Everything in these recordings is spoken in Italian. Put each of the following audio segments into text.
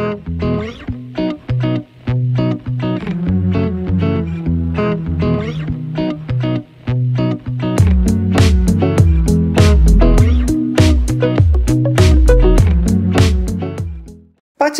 Pace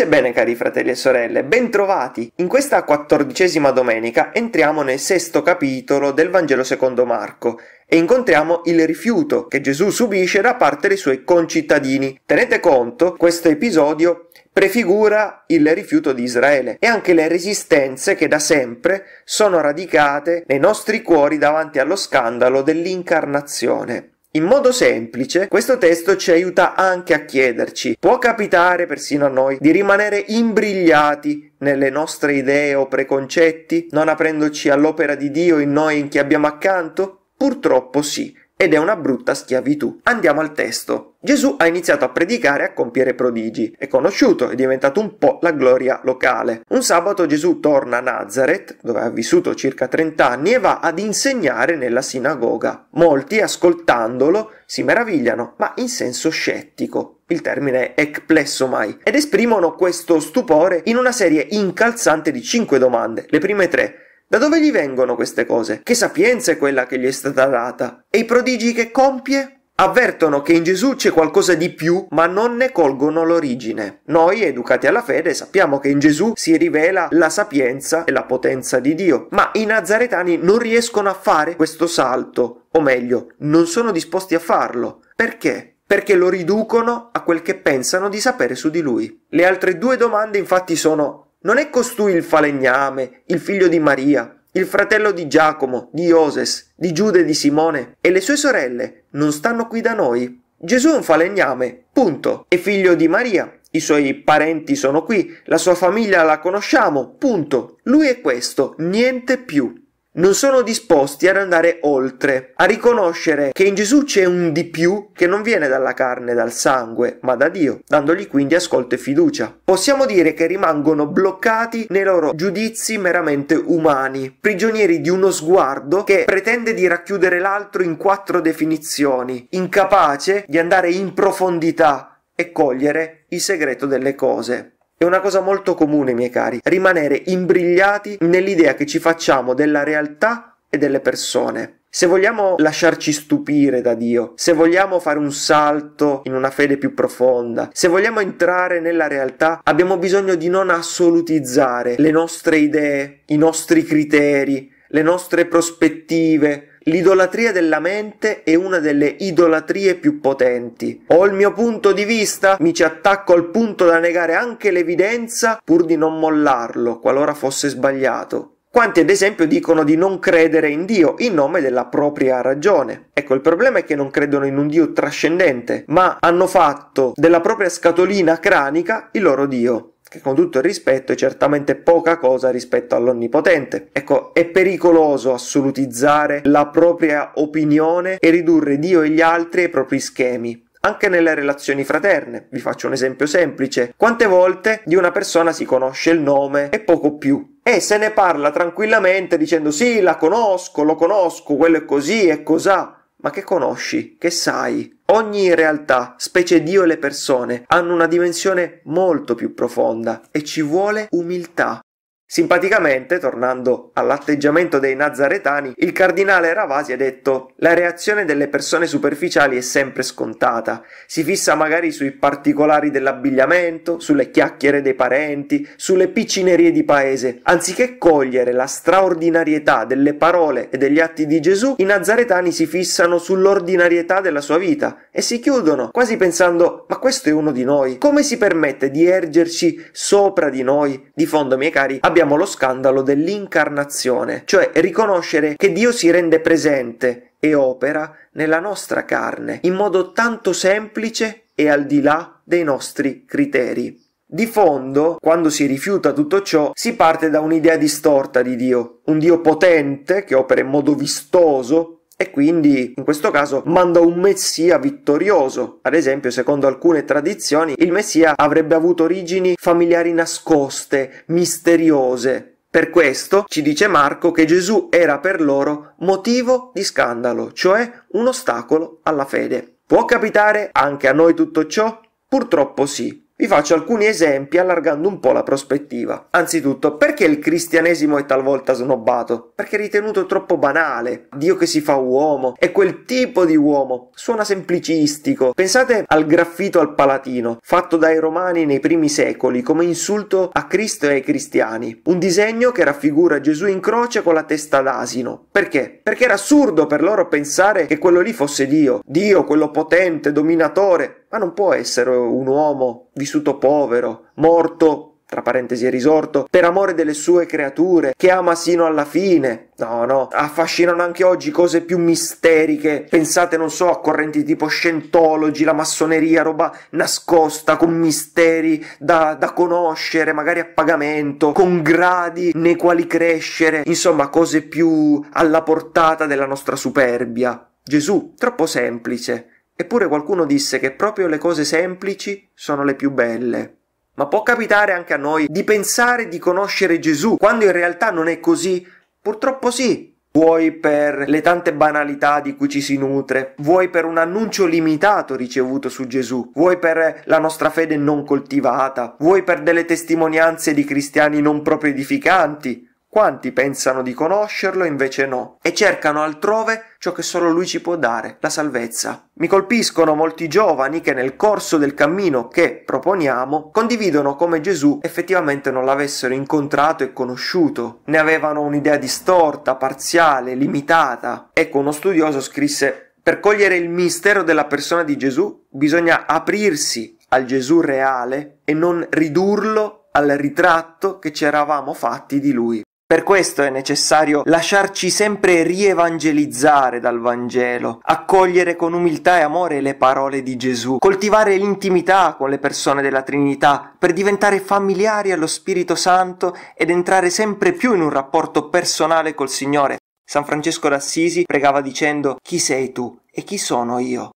e bene cari fratelli e sorelle, bentrovati! In questa quattordicesima domenica entriamo nel sesto capitolo del Vangelo secondo Marco e incontriamo il rifiuto che Gesù subisce da parte dei suoi concittadini. Tenete conto, questo episodio prefigura il rifiuto di Israele e anche le resistenze che da sempre sono radicate nei nostri cuori davanti allo scandalo dell'incarnazione. In modo semplice, questo testo ci aiuta anche a chiederci, può capitare persino a noi di rimanere imbrigliati nelle nostre idee o preconcetti, non aprendoci all'opera di Dio in noi in chi abbiamo accanto? Purtroppo sì, ed è una brutta schiavitù. Andiamo al testo. Gesù ha iniziato a predicare e a compiere prodigi. È conosciuto, è diventato un po' la gloria locale. Un sabato Gesù torna a Nazareth, dove ha vissuto circa 30 anni, e va ad insegnare nella sinagoga. Molti, ascoltandolo, si meravigliano, ma in senso scettico. Il termine è ekplessomai, ed esprimono questo stupore in una serie incalzante di cinque domande. Le prime tre da dove gli vengono queste cose? Che sapienza è quella che gli è stata data? E i prodigi che compie? Avvertono che in Gesù c'è qualcosa di più, ma non ne colgono l'origine. Noi, educati alla fede, sappiamo che in Gesù si rivela la sapienza e la potenza di Dio, ma i nazaretani non riescono a fare questo salto, o meglio, non sono disposti a farlo. Perché? Perché lo riducono a quel che pensano di sapere su di lui. Le altre due domande infatti sono non è costui il falegname, il figlio di Maria, il fratello di Giacomo, di Ioses, di Giude e di Simone, e le sue sorelle non stanno qui da noi? Gesù è un falegname, punto. È figlio di Maria, i suoi parenti sono qui, la sua famiglia la conosciamo, punto. Lui è questo, niente più non sono disposti ad andare oltre, a riconoscere che in Gesù c'è un di più che non viene dalla carne dal sangue, ma da Dio, dandogli quindi ascolto e fiducia. Possiamo dire che rimangono bloccati nei loro giudizi meramente umani, prigionieri di uno sguardo che pretende di racchiudere l'altro in quattro definizioni, incapace di andare in profondità e cogliere il segreto delle cose. È una cosa molto comune, miei cari, rimanere imbrigliati nell'idea che ci facciamo della realtà e delle persone. Se vogliamo lasciarci stupire da Dio, se vogliamo fare un salto in una fede più profonda, se vogliamo entrare nella realtà, abbiamo bisogno di non assolutizzare le nostre idee, i nostri criteri, le nostre prospettive, L'idolatria della mente è una delle idolatrie più potenti. Ho il mio punto di vista, mi ci attacco al punto da negare anche l'evidenza pur di non mollarlo, qualora fosse sbagliato. Quanti ad esempio dicono di non credere in Dio in nome della propria ragione. Ecco, il problema è che non credono in un Dio trascendente, ma hanno fatto della propria scatolina cranica il loro Dio che con tutto il rispetto è certamente poca cosa rispetto all'Onnipotente. Ecco, è pericoloso assolutizzare la propria opinione e ridurre Dio e gli altri ai propri schemi. Anche nelle relazioni fraterne, vi faccio un esempio semplice. Quante volte di una persona si conosce il nome e poco più? E se ne parla tranquillamente dicendo sì, la conosco, lo conosco, quello è così e cos'ha ma che conosci, che sai. Ogni realtà, specie Dio e le persone, hanno una dimensione molto più profonda e ci vuole umiltà. Simpaticamente, tornando all'atteggiamento dei nazaretani, il cardinale Ravasi ha detto la reazione delle persone superficiali è sempre scontata, si fissa magari sui particolari dell'abbigliamento, sulle chiacchiere dei parenti, sulle piccinerie di paese. Anziché cogliere la straordinarietà delle parole e degli atti di Gesù, i nazaretani si fissano sull'ordinarietà della sua vita e si chiudono, quasi pensando ma questo è uno di noi, come si permette di ergerci sopra di noi? Di fondo, miei cari, abbiamo abbiamo lo scandalo dell'incarnazione, cioè riconoscere che Dio si rende presente e opera nella nostra carne in modo tanto semplice e al di là dei nostri criteri. Di fondo, quando si rifiuta tutto ciò, si parte da un'idea distorta di Dio, un Dio potente che opera in modo vistoso, e quindi in questo caso manda un messia vittorioso. Ad esempio, secondo alcune tradizioni, il messia avrebbe avuto origini familiari nascoste, misteriose. Per questo ci dice Marco che Gesù era per loro motivo di scandalo, cioè un ostacolo alla fede. Può capitare anche a noi tutto ciò? Purtroppo sì. Vi faccio alcuni esempi allargando un po' la prospettiva. Anzitutto, perché il cristianesimo è talvolta snobbato? Perché è ritenuto troppo banale. Dio che si fa uomo è quel tipo di uomo. Suona semplicistico. Pensate al graffito al Palatino, fatto dai romani nei primi secoli come insulto a Cristo e ai cristiani. Un disegno che raffigura Gesù in croce con la testa d'asino. Perché? Perché era assurdo per loro pensare che quello lì fosse Dio. Dio, quello potente, dominatore, ma non può essere un uomo vissuto povero, morto tra parentesi è risorto, per amore delle sue creature, che ama sino alla fine. No, no, affascinano anche oggi cose più misteriche. Pensate, non so, a correnti tipo scientologi, la massoneria, roba nascosta, con misteri da, da conoscere, magari a pagamento, con gradi nei quali crescere, insomma, cose più alla portata della nostra superbia. Gesù, troppo semplice. Eppure qualcuno disse che proprio le cose semplici sono le più belle. Ma può capitare anche a noi di pensare di conoscere Gesù, quando in realtà non è così? Purtroppo sì. Vuoi per le tante banalità di cui ci si nutre, vuoi per un annuncio limitato ricevuto su Gesù, vuoi per la nostra fede non coltivata, vuoi per delle testimonianze di cristiani non proprio edificanti, quanti pensano di conoscerlo invece no, e cercano altrove ciò che solo lui ci può dare, la salvezza. Mi colpiscono molti giovani che nel corso del cammino che proponiamo condividono come Gesù effettivamente non l'avessero incontrato e conosciuto, ne avevano un'idea distorta, parziale, limitata. Ecco, uno studioso scrisse per cogliere il mistero della persona di Gesù bisogna aprirsi al Gesù reale e non ridurlo al ritratto che ci eravamo fatti di lui. Per questo è necessario lasciarci sempre rievangelizzare dal Vangelo, accogliere con umiltà e amore le parole di Gesù, coltivare l'intimità con le persone della Trinità per diventare familiari allo Spirito Santo ed entrare sempre più in un rapporto personale col Signore. San Francesco d'Assisi pregava dicendo Chi sei tu e chi sono io?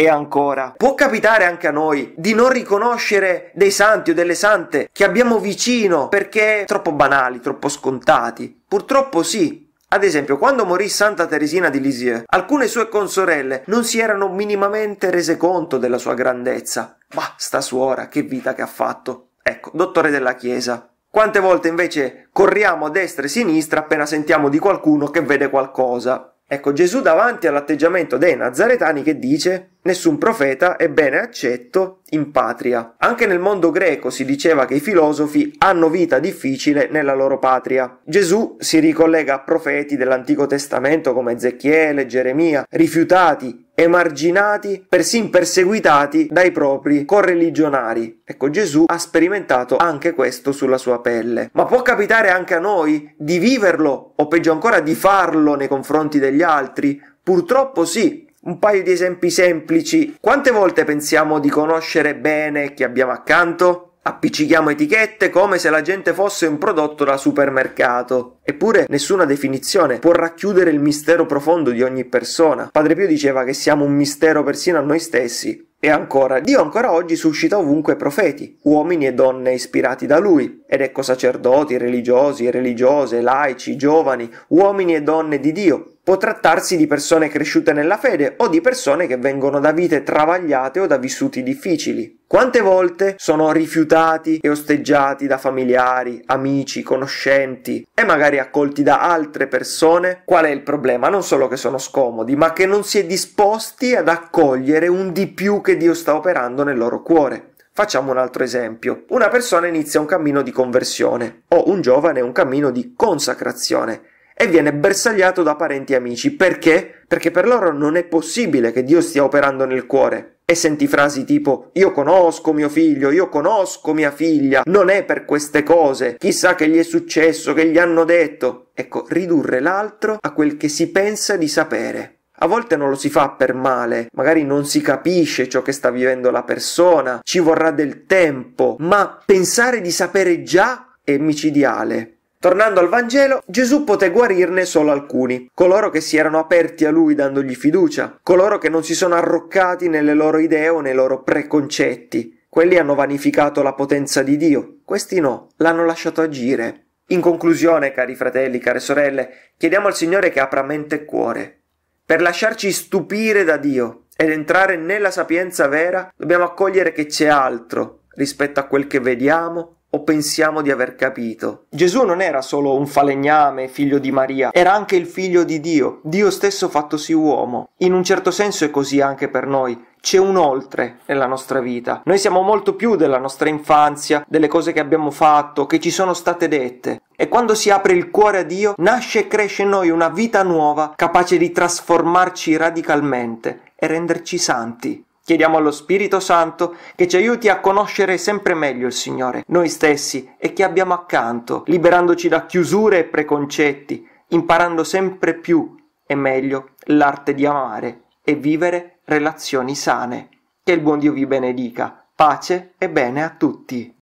E ancora, può capitare anche a noi di non riconoscere dei santi o delle sante che abbiamo vicino perché troppo banali, troppo scontati. Purtroppo sì. Ad esempio, quando morì Santa Teresina di Lisieux, alcune sue consorelle non si erano minimamente rese conto della sua grandezza. Ma sta suora, che vita che ha fatto. Ecco, dottore della Chiesa. Quante volte invece corriamo a destra e sinistra appena sentiamo di qualcuno che vede qualcosa. Ecco Gesù davanti all'atteggiamento dei nazaretani che dice nessun profeta è bene accetto in patria. Anche nel mondo greco si diceva che i filosofi hanno vita difficile nella loro patria. Gesù si ricollega a profeti dell'Antico Testamento come Ezechiele, Geremia, rifiutati emarginati, persino perseguitati dai propri correligionari. Ecco, Gesù ha sperimentato anche questo sulla sua pelle. Ma può capitare anche a noi di viverlo o peggio ancora di farlo nei confronti degli altri? Purtroppo sì, un paio di esempi semplici. Quante volte pensiamo di conoscere bene chi abbiamo accanto? Appiccichiamo etichette come se la gente fosse un prodotto da supermercato. Eppure nessuna definizione può racchiudere il mistero profondo di ogni persona. Padre Pio diceva che siamo un mistero persino a noi stessi. E ancora, Dio ancora oggi suscita ovunque profeti, uomini e donne ispirati da Lui, ed ecco sacerdoti, religiosi, religiose, laici, giovani, uomini e donne di Dio, Può trattarsi di persone cresciute nella fede o di persone che vengono da vite travagliate o da vissuti difficili. Quante volte sono rifiutati e osteggiati da familiari, amici, conoscenti e magari accolti da altre persone? Qual è il problema? Non solo che sono scomodi, ma che non si è disposti ad accogliere un di più che Dio sta operando nel loro cuore. Facciamo un altro esempio. Una persona inizia un cammino di conversione o un giovane un cammino di consacrazione e viene bersagliato da parenti e amici. Perché? Perché per loro non è possibile che Dio stia operando nel cuore. E senti frasi tipo io conosco mio figlio, io conosco mia figlia, non è per queste cose, chissà che gli è successo, che gli hanno detto. Ecco, ridurre l'altro a quel che si pensa di sapere. A volte non lo si fa per male, magari non si capisce ciò che sta vivendo la persona, ci vorrà del tempo, ma pensare di sapere già è micidiale. Tornando al Vangelo, Gesù poté guarirne solo alcuni, coloro che si erano aperti a lui dandogli fiducia, coloro che non si sono arroccati nelle loro idee o nei loro preconcetti. Quelli hanno vanificato la potenza di Dio, questi no, l'hanno lasciato agire. In conclusione, cari fratelli, care sorelle, chiediamo al Signore che apra mente e cuore. Per lasciarci stupire da Dio ed entrare nella sapienza vera, dobbiamo accogliere che c'è altro, rispetto a quel che vediamo o pensiamo di aver capito. Gesù non era solo un falegname, figlio di Maria, era anche il figlio di Dio, Dio stesso fattosi uomo. In un certo senso è così anche per noi. C'è un oltre nella nostra vita. Noi siamo molto più della nostra infanzia, delle cose che abbiamo fatto, che ci sono state dette. E quando si apre il cuore a Dio, nasce e cresce in noi una vita nuova, capace di trasformarci radicalmente e renderci santi. Chiediamo allo Spirito Santo che ci aiuti a conoscere sempre meglio il Signore, noi stessi e chi abbiamo accanto, liberandoci da chiusure e preconcetti, imparando sempre più e meglio l'arte di amare e vivere relazioni sane. Che il buon Dio vi benedica. Pace e bene a tutti.